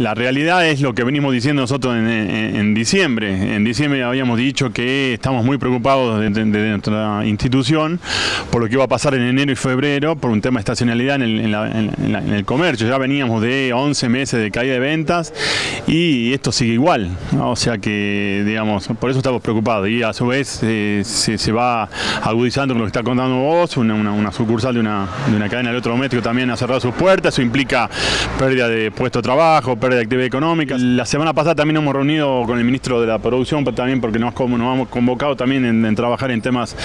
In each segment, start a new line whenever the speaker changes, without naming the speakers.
La realidad es lo que venimos diciendo nosotros en, diciembre. En diciembre habíamos dicho que estamos muy preocupados de, nuestra institución por lo que iba a pasar en enero y febrero por un tema de estacionalidad en el, comercio. Ya veníamos de 11 meses de caída de ventas y esto sigue igual. O sea que, digamos, por eso estamos preocupados. Y a su vez eh, se, va agudizando con lo que está contando vos, una, sucursal de una, de una cadena electrodoméstico también ha cerrado sus puertas. Eso implica pérdida de puesto de trabajo, de actividad económica. La semana pasada también hemos reunido con el ministro de la Producción, pero también porque nos, nos hemos convocado también en, trabajar en temas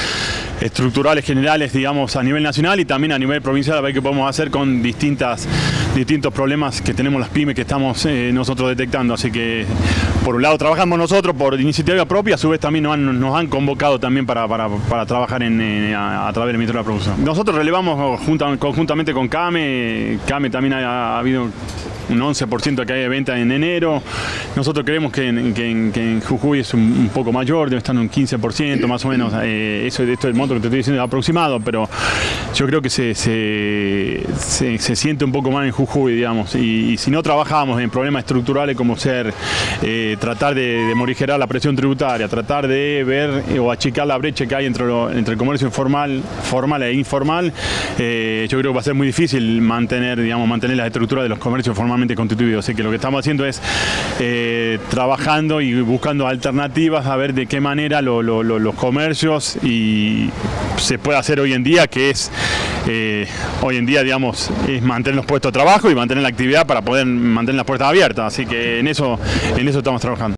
estructurales generales, digamos, a nivel nacional y también a nivel provincial, a ver qué podemos hacer con distintas, distintos problemas que tenemos las pymes que estamos eh, nosotros detectando. Así que, por un lado, trabajamos nosotros por iniciativa propia, a su vez también nos han, convocado también para, trabajar en, a, través del ministro de la Producción. Nosotros relevamos conjuntamente con CAME, CAME también ha habido un 11% que hay de venta en enero. Nosotros creemos que en, Jujuy es un, poco mayor, debe en un 15% más o menos. Eh, eso, esto es el monto que te estoy diciendo aproximado, pero yo creo que se, se, siente un poco más en Jujuy, digamos. Y, si no trabajamos en problemas estructurales como ser eh, tratar de, morigerar la presión tributaria, tratar de ver eh, o achicar la brecha que hay entre, entre el comercio informal, formal e informal, yo creo que va a ser muy difícil mantener, digamos, mantener la estructura de los comercios formales constituido. Así que lo que estamos haciendo es eh, trabajando y buscando alternativas a ver de qué manera los comercios y se puede hacer hoy en día, que es eh, hoy en día, digamos, es mantener los puestos de trabajo y mantener la actividad para poder mantener las puertas abiertas. Así que en eso, en eso estamos trabajando.